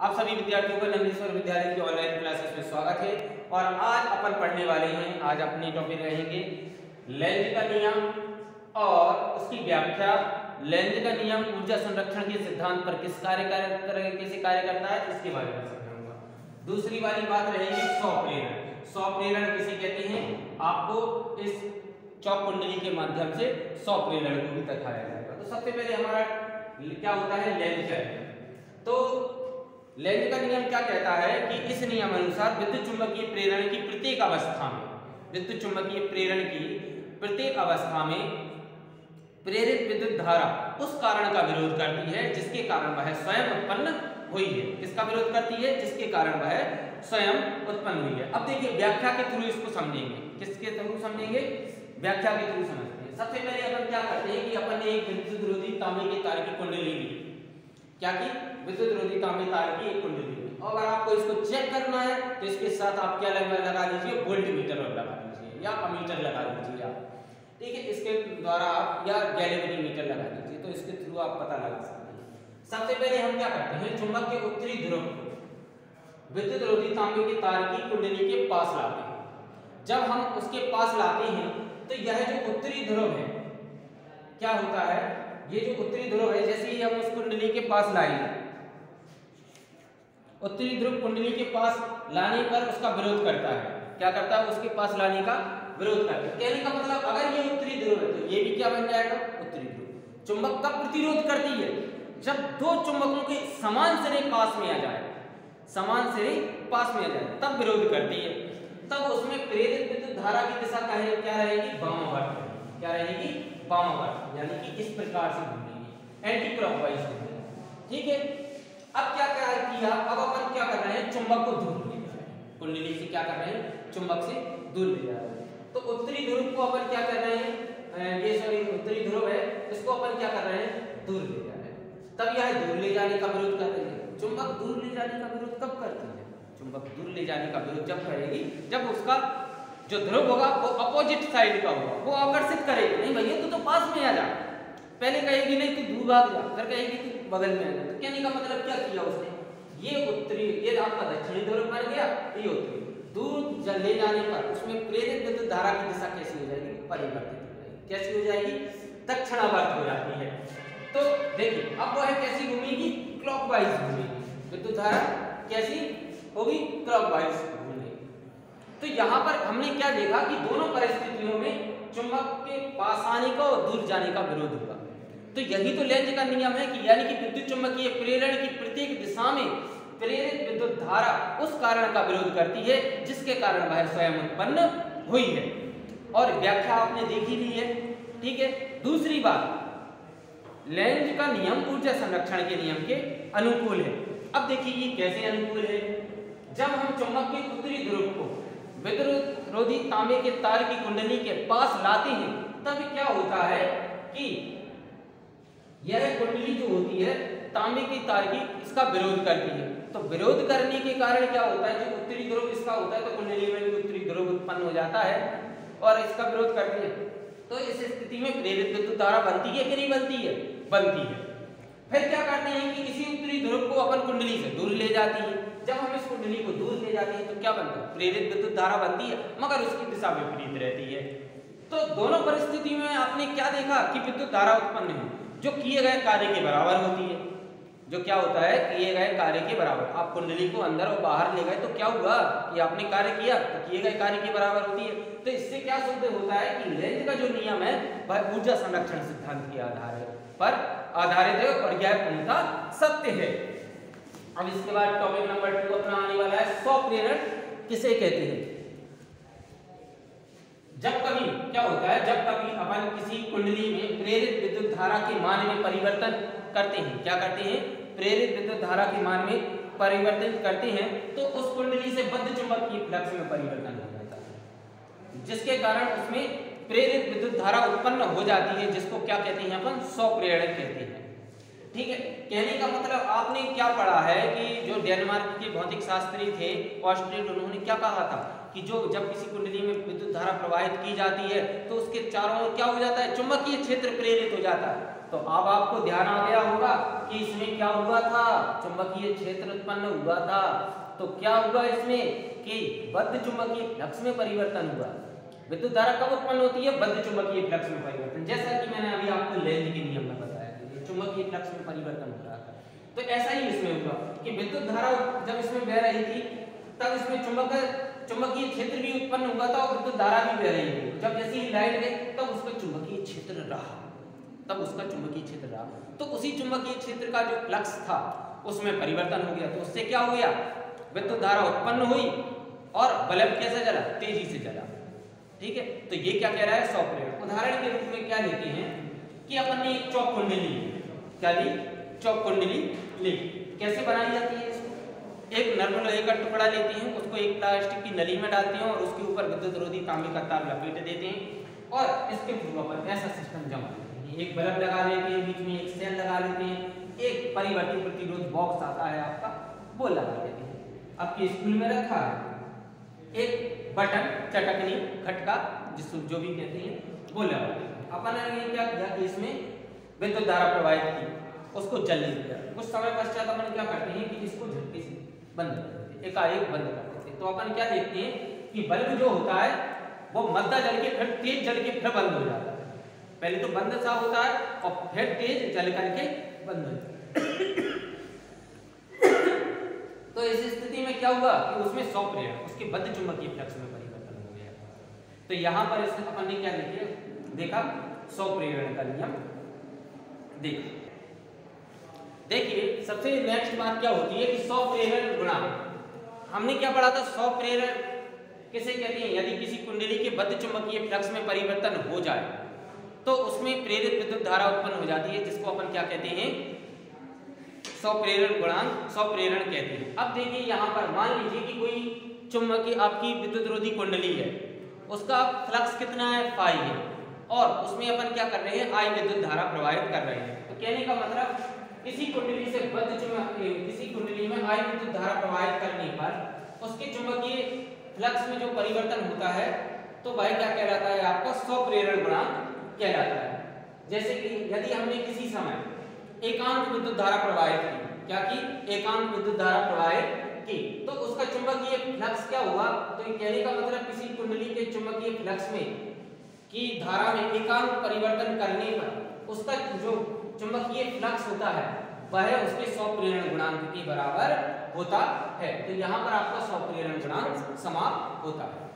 आप सभी विद्यार्थियों का नंदीश्वर विद्यालय की ऑनलाइन क्लासेस में स्वागत है और आज अपन पढ़ने वाले हैं, आज अपने टॉपिक रहेंगे लेंज का नियम और उसकी व्याख्या। लेंज का नियम ऊर्जा संरक्षण के सिद्धांत पर किस कार्य तरीके से कार्य करता है, इसके बारे में दूसरी वाली बात रहेगी सौ प्रेरण सौ प्रेरण किसे कहते हैं? आपको इस चौक कुंडली के माध्यम से सौ प्रेरण को भी दिखाया जाएगा। तो सबसे पहले हमारा क्या होता है? लेंज का तो लेंज का नियम क्या कहता है कि इस नियम अनुसार विद्युत चुंबकीय प्रेरण की प्रत्येक अवस्था में विद्युत चुंबकीय प्रेरण की प्रत्येक अवस्था में प्रेरित विद्युत धारा उस कारण का विरोध करती है जिसके कारण वह स्वयं उत्पन्न हुई है। किसका विरोध करती है? जिसके कारण वह स्वयं उत्पन्न हुई है। अब देखिए, व्याख्या के थ्रू इसको समझेंगे। किसके थ्रू समझेंगे? व्याख्या के थ्रू समझते हैं। सबसे पहले अपन क्या करते हैं कि अपन ने एक विद्युत विरोधी तांबे के तार की कुंडली ली। क्या की? विद्युत रोधी तांबे तार की एक कुंडली और अगर आपको इसको चेक करना है तो इसके साथ आप क्या लगा लगा दीजिए वोल्ट मीटर लगा दीजिए, या अमीटर लगा दीजिए आप। ठीक है, इसके द्वारा आप, या गैलेवरी मीटर लगा दीजिए तो इसके थ्रू आप पता लगा सकते हैं। सबसे पहले हम क्या करते हैं, चुंबक के उत्तरी ध्रुव विद्युत रोधी तांबे के तार की कुंडली के पास लाते हैं। जब हम उसके पास लाते हैं तो यह जो उत्तरी ध्रुव है, क्या होता है? ये जो उत्तरी ध्रुव है, जैसे ही हम उस कुंडली के पास लाएँगे, उत्तरी ध्रुव कुंडली के पास लाने पर उसका विरोध करता है। क्या करता है? उसके पास लाने का विरोध करता है। कहने का मतलब अगर ये उत्तरी ध्रुव है तो ये भी क्या बन जाएगा? उत्तरी ध्रुव। चुंबक का प्रतिरोध करती है। जब दो चुंबकों के समान सिरे पास में आ जाए, समान सिरे पास में आ जाए, तब विरोध करती है। तब उसमें प्रेरित विद्युत धारा की दिशा क्या रहेगी? वामावर्त क्या रहेगी? वामावर्त यानी कि इस प्रकार से घूमेगी। एंटी क्लॉकवाइज ठीक है? अब क्या क्या किया अब अपन क्या कर रहे हैं? चुंबक को दूर ले जा रहे हैं। कुंडली से क्या कर रहे हैं? चुंबक से दूर ले जा रहे हैं। तो उत्तरी ध्रुव को अपन क्या कर रहे हैं? ये सॉरी उत्तरी ध्रुव है, इसको अपन क्या कर रहे हैं? दूर ले जा रहे हैं। तब यह दूर ले जाने का विरोध कर रही है। चुंबक दूर ले जाने का विरोध कब करती है? चुंबक दूर ले जाने का विरोध जब करेगी, जब उसका जो ध्रुव होगा वो अपोजिट साइड का होगा, वो आकर्षित करेगी। नहीं भैया, तू तो पास में आ जा। पहले कहेगी, नहीं, तू दूर भाग जा। फिर कहेगी, तू बगल में आ जा। तो कहने का मतलब क्या किया उसने? ये उत्तरी, ये आपका दक्षिणी ध्रुव बन गया, ये उत्तरी। दूर ले जाने पर उसमें प्रेरित विद्युत धारा की दिशा कैसी हो जाएगी? परिवर्तित हो जाएगी। कैसी हो जाएगी? दक्षिणावर्त हो जाती है। तो देखिए, अब वह कैसी घूमेगी? क्लॉकवाइज घूमेगी। विद्युत धारा कैसी होगी? क्लॉकवाइज घूमेगी। तो यहाँ पर हमने क्या देखा कि दोनों परिस्थितियों में चुंबक के पास आने का और दूर जाने का विरोध होगा तो यही तो लेंज का नियम है कि यानी कि विद्युत चुंबकीय प्रेरण की प्रत्येक दिशा में प्रेरित विद्युत धारा उस कारण का विरोध करती है, जिसके कारण वह स्वयं उत्पन्न हुई है। और व्याख्या आपने देखी ली है, ठीक है? दूसरी बात लेंज का नियम ऊर्जा संरक्षण के नियम के अनुकूल है। अब देखिए ये कैसे अनुकूल है। जब हम चुंबक के उत्तरी ध्रुव को विद्युत तांबे के तार की कुंडली के पास लाते हैं तब क्या होता है कि यह कुंडली जो होती है, तांबे की तार की, इसका विरोध करती है। तो विरोध करने के कारण क्या होता है जो उत्तरी ध्रुव इसका होता है तो कुंडली में भी उत्तरी ध्रुव उत्पन्न हो जाता है और इसका विरोध करती है। तो इस स्थिति में प्रेरित विद्युत धारा बनती है कि नहीं बनती है? बनती है। फिर क्या करते हैं कि इसी उत्तरी ध्रुव को अपन कुंडली से दूर ले जाती है। जब हम इस कुंडली को दूर ले जाते हैं तो क्या बनता है? प्रेरित विद्युत धारा बनती है, मगर उसकी दिशा विपरीत रहती है। तो दोनों परिस्थिति में आपने क्या देखा कि विद्युत धारा उत्पन्न है? जो किए गए कार्य के बराबर होती है। जो क्या होता है? किए गए कार्य के बराबर। आप कुंडली को अंदर और बाहर ले गए तो क्या हुआ कि आपने कार्य किया? तो किए गए कार्य के बराबर होती है। तो इससे क्या सिद्ध होता है कि लेंज का जो नियम है, वह ऊर्जा संरक्षण सिद्धांत के आधार पर आधारित है और यह पूर्णतः सत्य है। अब इसके बाद टॉपिक नंबर टू अपना आने वाला है सौ प्रेरण किसे कहते हैं? जब कभी, क्या होता है, जब कभी अपन किसी कुंडली में प्रेरित विद्युत धारा के मान में परिवर्तन करते हैं, क्या करते हैं? प्रेरित विद्युत धारा के मान में परिवर्तन करते हैं तो उस कुंडली से बद्ध चुंबक की फ्लक्स में परिवर्तन हो जाता है। जिसके कारण उसमें प्रेरित विद्युत धारा उत्पन्न हो जाती है, जिसको क्या कहते हैं अपन? सौ प्रेरण कहते हैं। ठीक है कहने का मतलब आपने क्या पढ़ा है कि जो डेनमार्क के भौतिक शास्त्री थे ऑस्ट्रेलिया उन्होंने क्या कहा था कि जो जब किसी कुंडली में विद्युत धारा प्रवाहित की जाती है तो उसके चारों ओर क्या हो जाता है? चुंबकीय क्षेत्र प्रेरित हो जाता है। तो अब आपको ध्यान आ गया होगा कि इसमें क्या हुआ था? चुंबकीय क्षेत्र उत्पन्न हुआ था। तो क्या हुआ इसमें? कि बद्ध चुंबकीय फ्लक्स में परिवर्तन हुआ। विद्युत धारा कब उत्पन्न होती है? बद्ध चुंबकीय फ्लक्स में परिवर्तन। जैसा कि मैंने अभी आपको लेंज के नियम में चुंबकीय फ्लक्स में परिवर्तन हो रहा था। तो ऐसा ही इसमें हुआ कि विद्युत धारा जब इसमें बह रही थी, तब इसमें चुंबक, चुंबकीय क्षेत्र भी उत्पन्न हुआ था और विद्युत धारा भी बह रही थी। जब जैसे ही लाइट गई, तब उसका चुंबकीय क्षेत्र रहा। तब उसका चुंबकीय क्षेत्र रहा। तो उसी चुंबकीय क्षेत्र का जो फ्लक्स था, उसमें परिवर्तन हो गया। तो उससे क्या हो गया? विद्युत धारा उत्पन्न हुई और बल्ब कैसे जला? तेज़ी से जला। ठीक है? तो ये क्या कह रहा है? सॉफ्टवेयर। उदाहरण के रूप में क्या लेते हैं कि अपन ने एक चौक कुंडली क्या ली? चौक ली कैसे बनाई जाती है इसको? एक नर्म लोहे का टुकड़ा लेते हैं, उसको एक प्लास्टिक की नली में डालते हैं और उसके ऊपर विद्युत रोधी तांबे का तार लपेट देते हैं और इसके पर ऐसा सिस्टम जमा एक बल्ब लगा लेते हैं, बीच में एक सेल लगा लेते हैं, एक परिवर्ती प्रतिरोध बॉक्स आता है आपका, वो लगा लेते हैं। आपके स्कूल में रखा है। एक बटन चटकनी खटका जिसको जो भी कहते हैं, वो लगा लेते हैं। अपन ने क्या किया कि इसमें विद्युत धारा प्रवाहित की, उसको जलने दिया। कुछ समय पश्चात अपन क्या करते हैं कि इसको झटके से बंद कर देते हैं, एकाएक बंद कर देते हैं। तो अपन क्या देखते हैं कि बल्ब जो होता है, वो मद्दा जल के फिर तेज जल के फिर बंद हो जाता है। पहले तो बंद सा होता है और फिर तेज जल करके बंद हो जाता तो इस स्थिति में क्या हुआ कि उसमें सौ प्रेरण उसके बद्ध चुंबकीय फ्लक्स में परिवर्तन हो गया। तो यहाँ पर अपन ने क्या देखिए? देखा सौ प्रेरण का नियम। देखिए देखिए, सबसे नेक्स्ट बात क्या होती है कि सौ प्रेरण गुणा। हमने क्या पढ़ा था? सौ प्रेरण किसे कहते हैं? यदि किसी कुंडली के बद्ध चुंबकीय फ्लक्स में परिवर्तन हो जाए तो उसमें प्रेरित विद्युत धारा उत्पन्न हो जाती है, जिसको अपन क्या कहते हैं? सौ प्रेरण गुणांक सौ प्रेरण कहते हैं। अब देखिए, यहाँ पर मान लीजिए कि कोई चुंबकीय, आपकी विद्युत रोधी कुंडली है, उसका फ्लक्स कितना है? फाइव है। और उसमें अपन क्या कर रहे हैं? आई विद्युत धारा प्रवाहित कर रहे हैं। तो कहने का मतलब किसी कुंडली से बद्ध चुंबकीय किसी कुंडली में आई विद्युत धारा प्रवाहित करने पर, उसके चुंबकीय फ्लक्स में जो परिवर्तन होता है तो भाई क्या कहलाता है आपका? सौ प्रेरण गुणांक कहलाता है। जैसे कि यदि हमने किसी समय एकांत विद्युत धारा प्रवाहित की, क्या की? एकांक विद्युत धारा प्रवाहित की। तो उसका चुंबकीय फ्लक्स क्या हुआ? तो कहने का मतलब किसी कुंडली के चुंबकीय फ्लक्स में की धारा में एकांक परिवर्तन करने पर उसका जो चुंबकीय फ्लक्स होता है, वह उसके सौ प्रेरण गुणांक के बराबर होता है। तो यहाँ पर आपका सौ प्रेरण गुणांक समाप्त होता है।